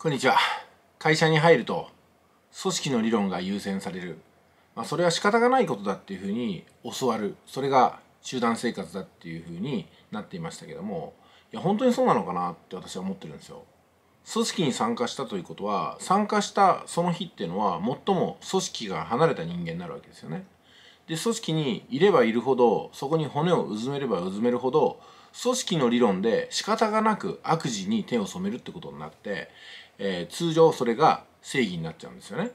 こんにちは。会社に入ると組織の理論が優先される、まあ、それは仕方がないことだっていうふうに教わる。それが集団生活だっていうふうになっていましたけどもいや本当にそうなのかなって私は思ってるんですよ。組織に参加したということは参加したその日っていうのは最も組織が離れた人間になるわけですよね。で組織にいればいるほどそこに骨をうずめればうずめるほど組織の理論で仕方がなく悪事に手を染めるってことになってえー、通常それが正義になっちゃうんですよね。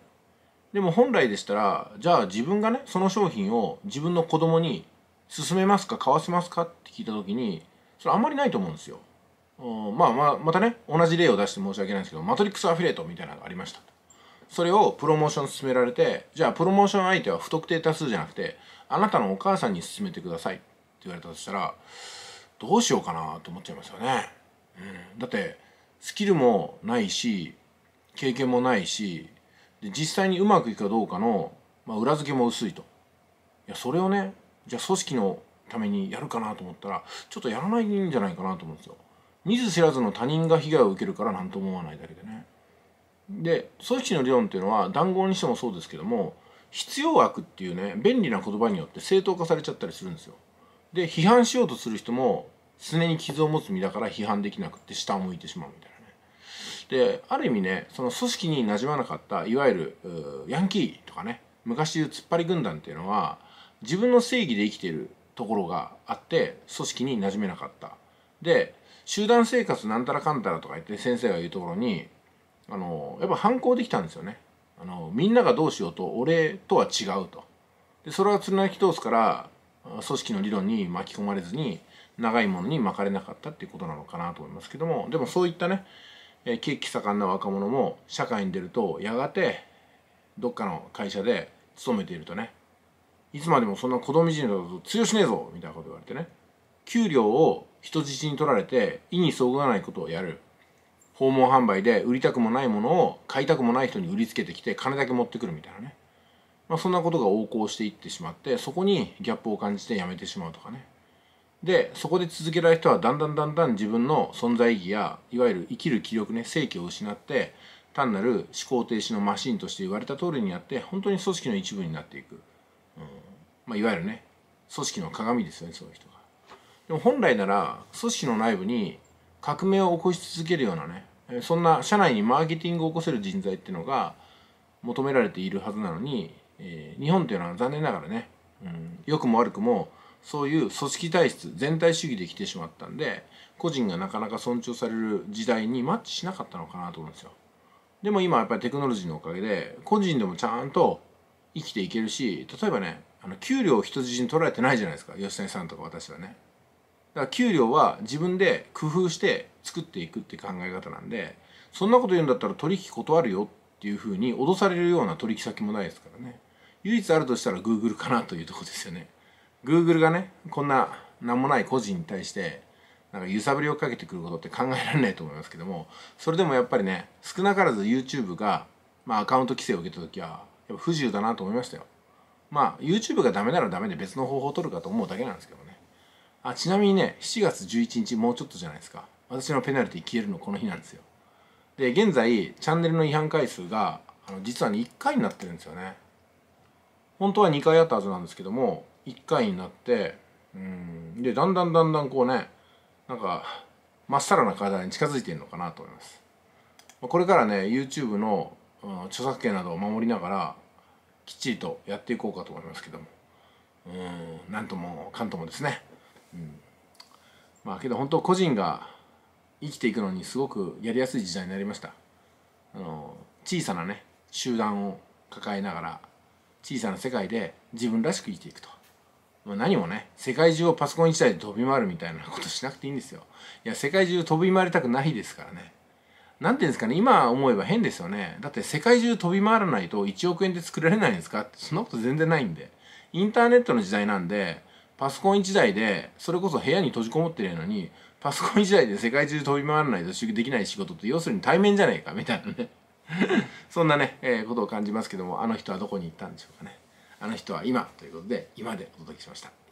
でも本来でしたらじゃあ自分がねその商品を自分の子供に勧めますか買わせますかって聞いた時にそれあんまりないと思うんですよ。まあまあまたね同じ例を出して申し訳ないんですけどマトリックスアフィレートみたいなのがありましたそれをプロモーション勧められてじゃあプロモーション相手は不特定多数じゃなくてあなたのお母さんに勧めてくださいって言われたとしたらどうしようかなと思っちゃいますよね。うん、だってスキルもないし経験もないしで実際にうまくいくかどうかの、まあ、裏付けも薄いと。いやそれをねじゃあ組織のためにやるかなと思ったらちょっとやらないんじゃないかなと思うんですよ。見ず知らずの他人が被害を受けるから何とも思わないだけでね。で組織の理論っていうのは談合にしてもそうですけども必要悪っていうね便利な言葉によって正当化されちゃったりするんですよ。で批判しようとする人も常に傷を持つ身だから批判できなくって下を向いてしまうみたいな。である意味ねその組織になじまなかったいわゆるヤンキーとかね昔言う突っ張り軍団っていうのは自分の正義で生きているところがあって組織になじめなかった。で集団生活なんたらかんたらとか言って先生が言うところにあのやっぱ反抗できたんですよね。あのみんながどうしようと俺とは違うと。でそれは貫き通すから組織の理論に巻き込まれずに長いものに巻かれなかったっていうことなのかなと思いますけどもでもそういったねえ景気盛んな若者も社会に出るとやがてどっかの会社で勤めているとね。いつまでもそんな子供人だと通用しねえぞみたいなこと言われてね。給料を人質に取られて意にそぐわないことをやる。訪問販売で売りたくもないものを買いたくもない人に売りつけてきて金だけ持ってくるみたいなね、まあ、そんなことが横行していってしまってそこにギャップを感じて辞めてしまうとかね。でそこで続けられる人はだんだんだんだん自分の存在意義やいわゆる生きる気力ね正気を失って単なる思考停止のマシンとして言われた通りにやって本当に組織の一部になっていく、うんまあ、いわゆるね組織の鏡ですよねそういう人が。でも本来なら組織の内部に革命を起こし続けるようなねそんな社内にマーケティングを起こせる人材っていうのが求められているはずなのに、えー、日本っていうのは残念ながらね、うん、良くも悪くもそういう組織体質全体主義で来てしまったんで個人がなかなか尊重される時代にマッチしなかったのかなと思うんですよ。でも今やっぱりテクノロジーのおかげで個人でもちゃんと生きていけるし例えばねあの給料を人質に取られてないじゃないですか。吉谷さんとか私はね。だから給料は自分で工夫して作っていくって考え方なんでそんなこと言うんだったら取引断るよっていうふうに脅されるような取引先もないですからね。唯一あるとしたらグーグルかなというとこですよね。Google がねこんな名もない個人に対してなんか揺さぶりをかけてくることって考えられないと思いますけどもそれでもやっぱりね少なからず YouTube が、まあ、アカウント規制を受けた時はやっぱ不自由だなと思いましたよ。まあ YouTube がダメならダメで別の方法を取るかと思うだけなんですけどね。あちなみにね7月11日もうちょっとじゃないですか。私のペナルティ消えるのこの日なんですよ。で現在チャンネルの違反回数があの実はね1回になってるんですよね。本当は2回あったはずなんですけども1回になってうんでだんだんだんだんこうねなんかまっさらな課題に近づいてるのかなと思います。これからね YouTube の、うん、著作権などを守りながらきっちりとやっていこうかと思いますけども。うんなんともかんともですね、うん、まあけど本当個人が生きていくのにすごくやりやすい時代になりました。あの小さなね集団を抱えながら小さな世界で自分らしく生きていくと。ま何もね世界中をパソコン1台で飛び回るみたいなことしなくていいんですよ。いや世界中飛び回りたくないですからね。何て言うんですかね今思えば変ですよね。だって世界中飛び回らないと1億円で作られないんですか？ってそんなこと全然ないんで。インターネットの時代なんでパソコン1台でそれこそ部屋に閉じこもってるのにパソコン1台で世界中飛び回らないとできない仕事って要するに対面じゃねえかみたいなね。そんなね、えー、ことを感じますけどもあの人はどこに行ったんでしょうかね。あの人は今ということで今でお届けしました。